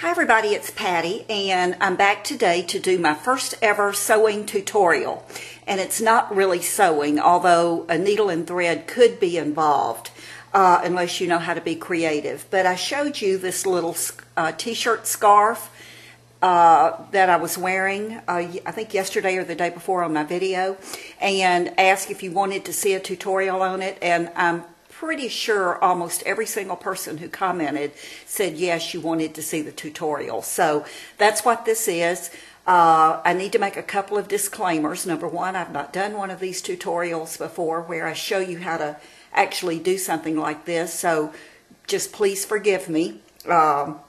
Hi everybody, it's Patty and I'm back today to do my first ever sewing tutorial. And it's not really sewing, although a needle and thread could be involved uh, unless you know how to be creative. But I showed you this little uh, t-shirt scarf uh, that I was wearing, uh, I think yesterday or the day before on my video, and asked if you wanted to see a tutorial on it. And I'm pretty sure almost every single person who commented said yes, you wanted to see the tutorial. So that's what this is. Uh, I need to make a couple of disclaimers. Number one, I've not done one of these tutorials before where I show you how to actually do something like this. So just please forgive me. Um,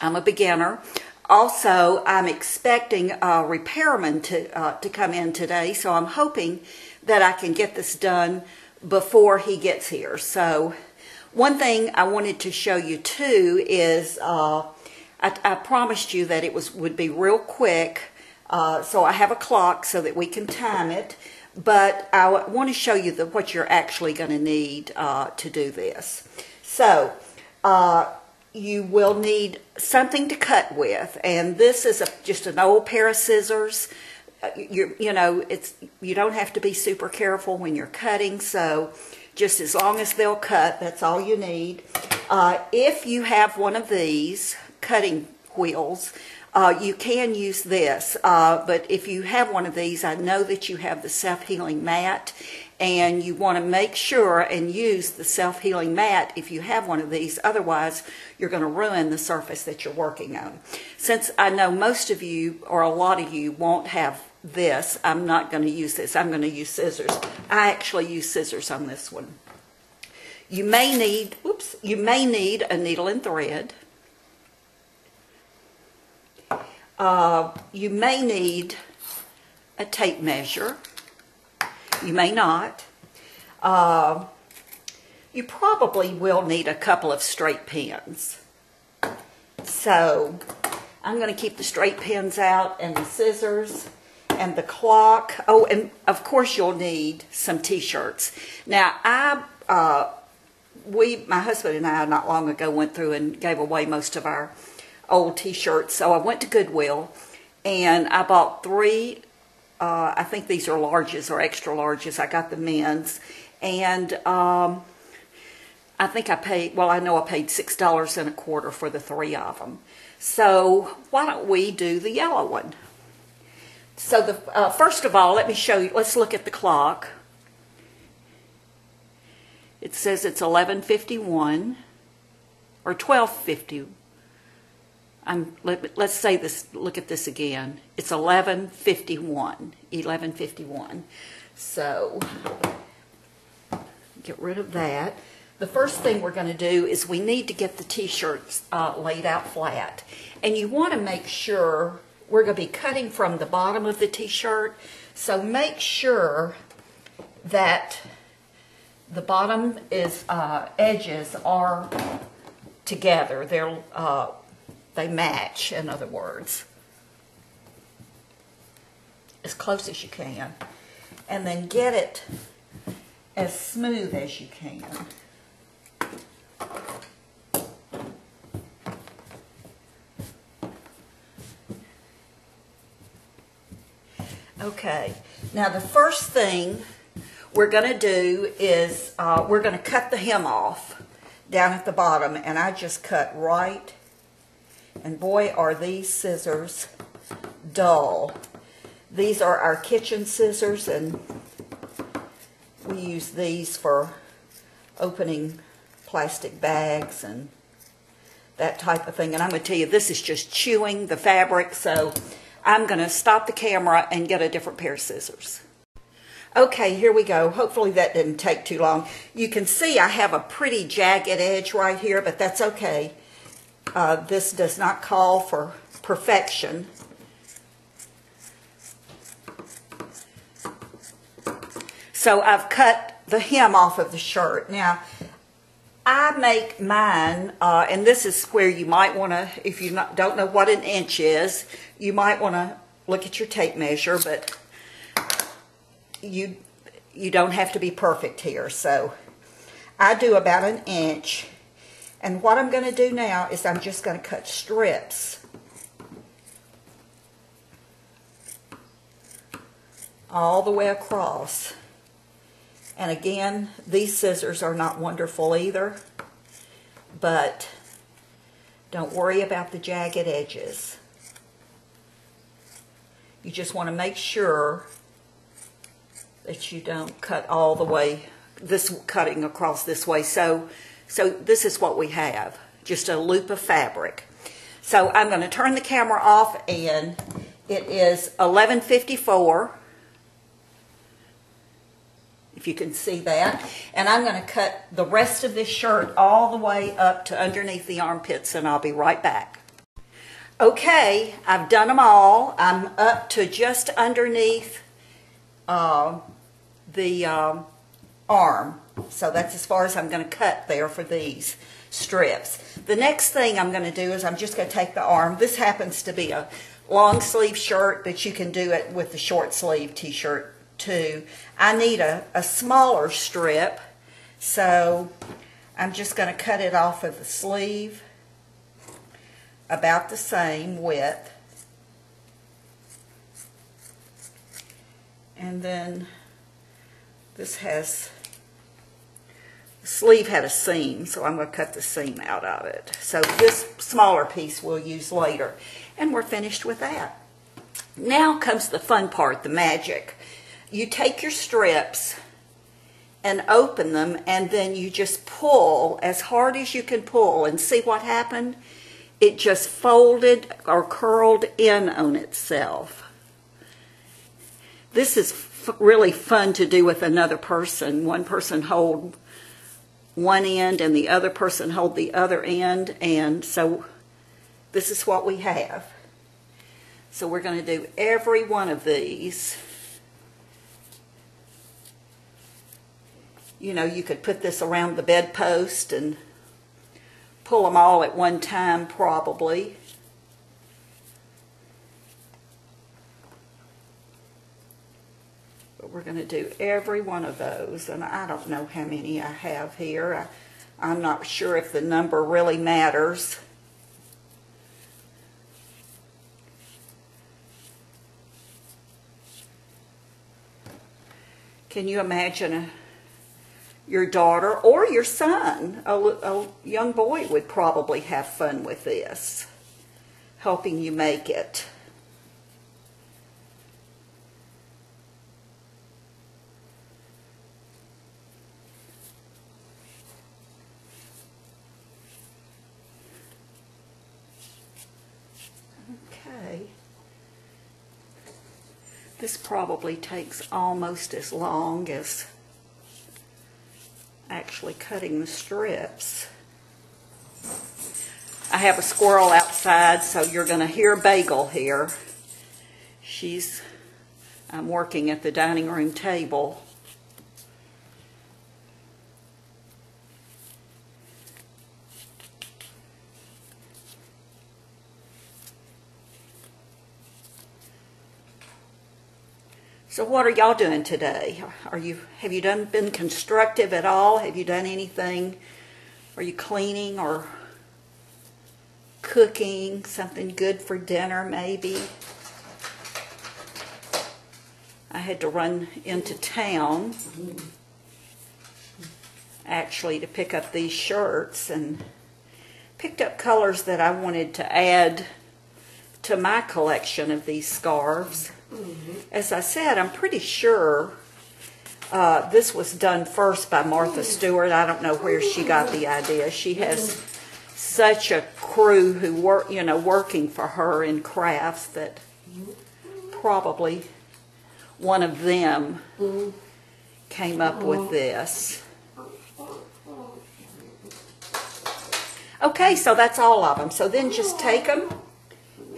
I'm a beginner. Also, I'm expecting a repairman to, uh, to come in today, so I'm hoping that I can get this done before he gets here. So one thing I wanted to show you too is uh, I, I, promised you that it was would be real quick. Uh, so I have a clock so that we can time it. But I want to show you the, what you're actually going to need uh, to do this. So uh, you will need something to cut with. And this is a, just an old pair of scissors you you know it's you don't have to be super careful when you're cutting so just as long as they'll cut that's all you need. Uh, if you have one of these cutting wheels uh, you can use this uh, but if you have one of these I know that you have the self-healing mat and you want to make sure and use the self-healing mat if you have one of these otherwise you're going to ruin the surface that you're working on. Since I know most of you or a lot of you won't have this I'm not going to use this. I'm going to use scissors. I actually use scissors on this one. You may need whoops you may need a needle and thread. Uh, you may need a tape measure you may not. Uh, you probably will need a couple of straight pins. So I'm going to keep the straight pins out and the scissors and the clock. Oh, and of course you'll need some t-shirts. Now, I, uh, we, my husband and I not long ago went through and gave away most of our old t-shirts. So I went to Goodwill and I bought three uh, I think these are larges or extra larges. I got the men's. And um, I think I paid, well, I know I paid $6 and a quarter for the three of them. So why don't we do the yellow one? So the uh, first of all, let me show you, let's look at the clock. It says it's 11.51 or 12.50 I'm, let, us say this, look at this again. It's 1151, 1151. So, get rid of that. The first thing we're going to do is we need to get the t-shirts uh, laid out flat. And you want to make sure, we're going to be cutting from the bottom of the t-shirt, so make sure that the bottom is uh, edges are together. They're uh, they match, in other words. As close as you can. And then get it as smooth as you can. Okay, now the first thing we're going to do is uh, we're going to cut the hem off down at the bottom and I just cut right and boy, are these scissors dull. These are our kitchen scissors, and we use these for opening plastic bags and that type of thing. And I'm going to tell you, this is just chewing the fabric, so I'm going to stop the camera and get a different pair of scissors. Okay, here we go. Hopefully that didn't take too long. You can see I have a pretty jagged edge right here, but that's okay. Uh, this does not call for perfection. So I've cut the hem off of the shirt. Now, I make mine, uh, and this is where you might want to, if you not, don't know what an inch is, you might want to look at your tape measure, but you, you don't have to be perfect here. So I do about an inch And what I'm going to do now is I'm just going to cut strips all the way across. And again, these scissors are not wonderful either, but don't worry about the jagged edges. You just want to make sure that you don't cut all the way, this cutting across this way. So, so this is what we have, just a loop of fabric. So I'm going to turn the camera off and it is 1154 if you can see that. And I'm going to cut the rest of this shirt all the way up to underneath the armpits and I'll be right back. Okay, I've done them all. I'm up to just underneath uh, the um, arm. So that's as far as I'm going to cut there for these strips. The next thing I'm going to do is I'm just going to take the arm. This happens to be a long sleeve shirt, but you can do it with the short sleeve t-shirt too. I need a, a smaller strip, so I'm just going to cut it off of the sleeve about the same width. And then this has, sleeve had a seam, so I'm going to cut the seam out of it. So this smaller piece we'll use later. And we're finished with that. Now comes the fun part, the magic. You take your strips and open them and then you just pull as hard as you can pull and see what happened? It just folded or curled in on itself. This is really fun to do with another person. One person hold one end and the other person hold the other end. And so this is what we have. So we're going to do every one of these. You know, you could put this around the bedpost and pull them all at one time probably. But we're going to do every one of those, and I don't know how many I have here. I, I'm not sure if the number really matters. Can you imagine a your daughter or your son, a, a, young boy would probably have fun with this, helping you make it. Okay. This probably takes almost as long as actually cutting the strips. I have a squirrel outside, so you're going to hear Bagel here. She's, I'm working at the dining room table. So what are y'all doing today? Are you have you done been constructive at all? Have you done anything? Are you cleaning or cooking something good for dinner maybe? I had to run into town actually to pick up these shirts and picked up colors that I wanted to add to my collection of these scarves. Mm-hmm. As I said, I'm pretty sure uh, this was done first by Martha Stewart. I don't know where she got the idea. She has such a crew who work, you know, working for her in crafts that probably one of them came up with this. Okay, so that's all of them. So then just take them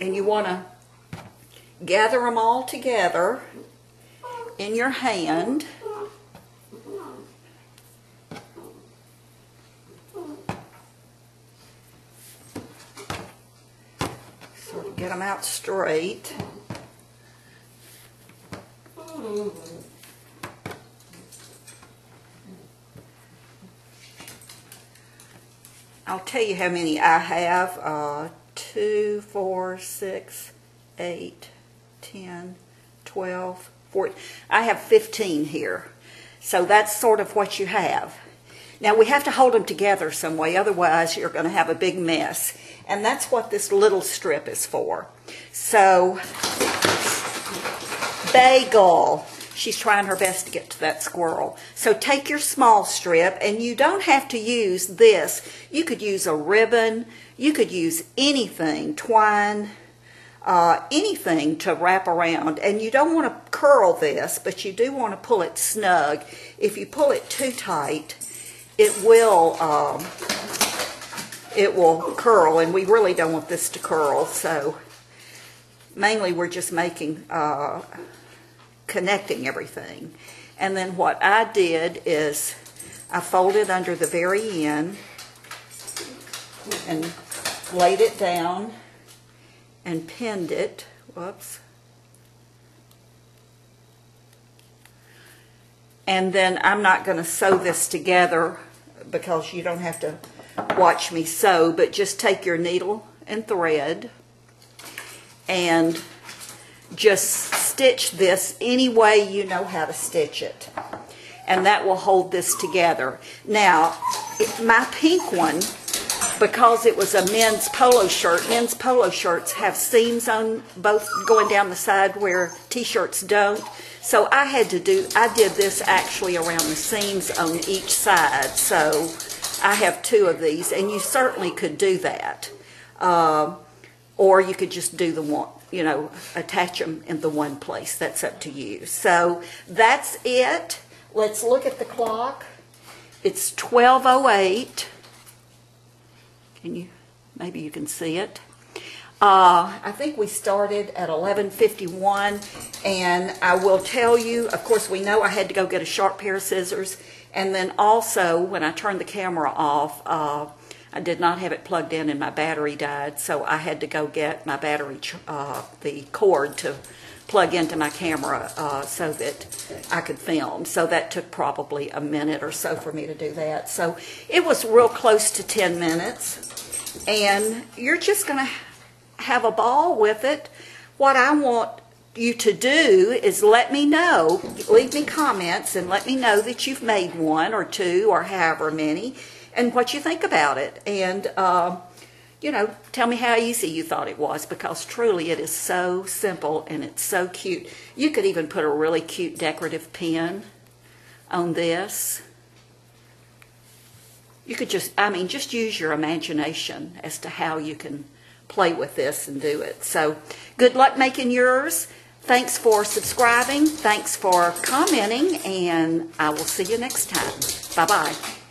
and you want to gather them all together in your hand. Sort of get them out straight. I'll tell you how many I have. Uh, two, four, six, eight, ten, twelve, fourteen. I have 15 here. So that's sort of what you have. Now we have to hold them together some way, otherwise you're going to have a big mess. And that's what this little strip is for. So, bagel. She's trying her best to get to that squirrel. So take your small strip, and you don't have to use this. You could use a ribbon. You could use anything, twine, uh, anything to wrap around. And you don't want to curl this, but you do want to pull it snug. If you pull it too tight, it will um, it will curl, and we really don't want this to curl. So mainly we're just making uh, connecting everything. And then what I did is I folded under the very end and laid it down and pinned it. Whoops. And then I'm not going to sew this together because you don't have to watch me sew, but just take your needle and thread and just stitch this any way you know how to stitch it. And that will hold this together. Now, my pink one, because it was a men's polo shirt, men's polo shirts have seams on both going down the side where t-shirts don't. So I had to do, I did this actually around the seams on each side. So I have two of these, and you certainly could do that. Uh, or you could just do the one, you know, attach them in the one place. That's up to you. So that's it. Let's look at the clock. It's 12.08. Can you, maybe you can see it. Uh, I think we started at 11.51, and I will tell you, of course, we know I had to go get a sharp pair of scissors, and then also, when I turned the camera off, uh, I did not have it plugged in and my battery died, so I had to go get my battery, uh, the cord to plug into my camera uh, so that I could film. So that took probably a minute or so for me to do that. So it was real close to 10 minutes. And you're just going to have a ball with it. What I want you to do is let me know, leave me comments and let me know that you've made one or two or however many and what you think about it. And, uh, you know, tell me how easy you thought it was because truly it is so simple and it's so cute. You could even put a really cute decorative pin on this. You could just, I mean, just use your imagination as to how you can play with this and do it. So good luck making yours. Thanks for subscribing. Thanks for commenting. And I will see you next time. Bye-bye.